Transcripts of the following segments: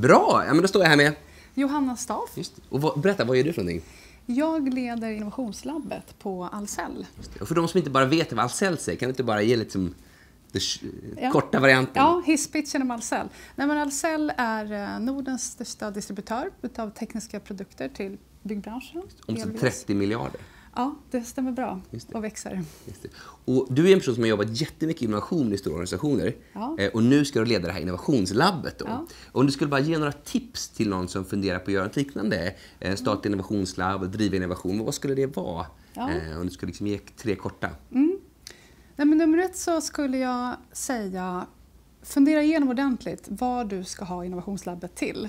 Bra! Ja, men då står jag här med... Johanna Staff. Just det. Och vad, berätta, vad gör du för någonting? Jag leder innovationslabbet på Ahlsell. Och för de som inte bara vet vad Ahlsell säger, kan du inte bara ge lite som den Ja. korta varianten? Ja, hisspitchen om Ahlsell. Nej, men Ahlsell är eh, Nordens största distributör utav tekniska produkter till byggbranschen. Delvis. 30 miljarder. Ja, det stämmer bra det. och växer. Det. Och du är en person som har jobbat jättemycket innovation i stora organisationer. Ja. Eh, Och nu ska du leda det här innovationslabbet. Då. Ja. Om du skulle bara ge några tips till någon som funderar på att göra ett liknande, eh, starta innovationslabb och driva innovation, vad skulle det vara? Ja. Eh, Om du skulle liksom ge tre korta. Nej, men nummer ett så skulle jag säga fundera igenom ordentligt vad du ska ha innovationslabbet till.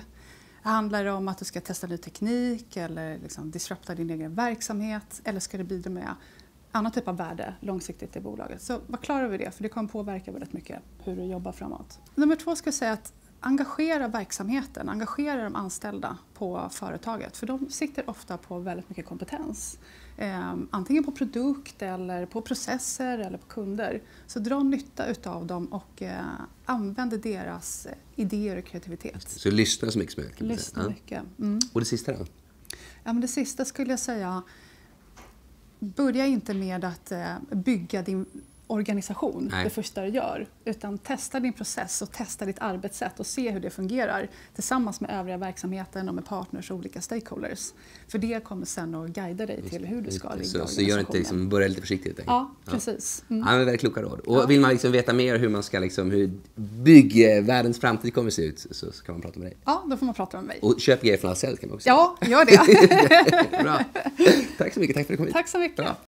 Handlar det om att du ska testa ny teknik eller liksom disrupta din egen verksamhet eller ska det bidra med annan typ av värde långsiktigt i bolaget? Så var klar över det för det kommer påverka väldigt mycket hur du jobbar framåt. Nummer två ska jag säga att engagera verksamheten, engagera de anställda på företaget för de sitter ofta på väldigt mycket kompetens. Eh, antingen på produkt eller på processer eller på kunder. Så dra nytta utav dem och eh, använd deras idéer och kreativitet. Så lyssna så mycket som möjligt. Lyssna Ja. mycket. Mm. Och det sista då? Ja, men det sista skulle jag säga, börja inte med att eh, bygga din organisation Nej. det första du gör. Utan testa din process och testa ditt arbetssätt och se hur det fungerar tillsammans med övriga verksamheten och med partners och olika stakeholders. För det kommer sen att guida dig till hur du ska rigga Så, så gör inte liksom, börja lite försiktigt. Ja, precis. Mm. Ja, men väldigt kloka råd. Och vill man liksom veta mer hur man ska liksom, hur byggvärldens framtid kommer att se ut så, så kan man prata med dig. Ja, då får man prata med mig. Och köp grejer från Ahlsell kan man också Ja, gör det. Bra. Tack så mycket, tack för att du kom hit. Tack så mycket. Bra.